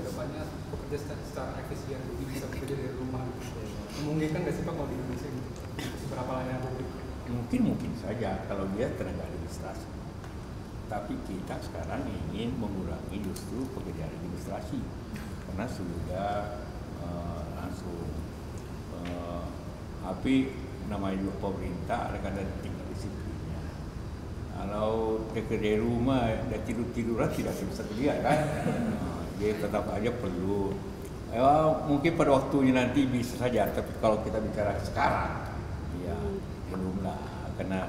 mahasiswanya bekerja secara, efisien, jadi bisa bekerja dari rumah. Memungkinkan nggak sih Pak kalau di Indonesia gitu? Seberapa layanan publik? Mungkin mungkin saja kalau dia tenaga administrasi. Tapi kita sekarang ingin mengurangi justru pekerjaan administrasi karena sudah eh, langsung eh, tapi namanya juga pemerintah ada kadang tinggal disiplinnya. Kalau kerja dari rumah dan tidur tiduran tidak bisa kerja kan, Tetap aja perlu. Ya, mungkin pada waktunya nanti bisa saja, tapi kalau kita bicara sekarang, ya belum lah. Karena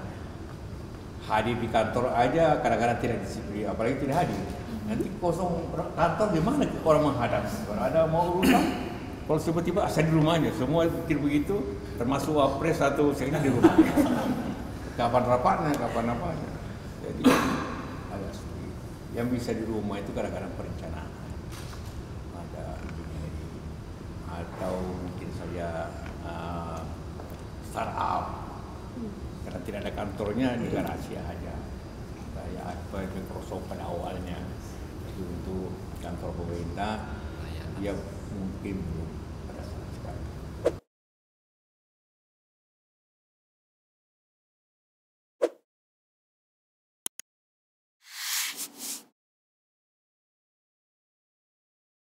hadir di kantor aja kadang-kadang tidak disiplin apalagi tidak hadir. Nanti kosong kantor gimana orang menghadap? Kalau ada mau urusan kalau tiba-tiba asal di rumahnya semua pikir begitu termasuk wapres atau sekalian di rumah. Kapan rapatnya kapan apanya. Jadi agak sulit. Yang bisa di rumah itu kadang-kadang perencanaan ada engineering atau mungkin saja uh, startup karena tidak ada kantornya di garasi aja. Kayak apa Microsoft pada awalnya. Itu untuk kantor pemerintah dia mungkin belum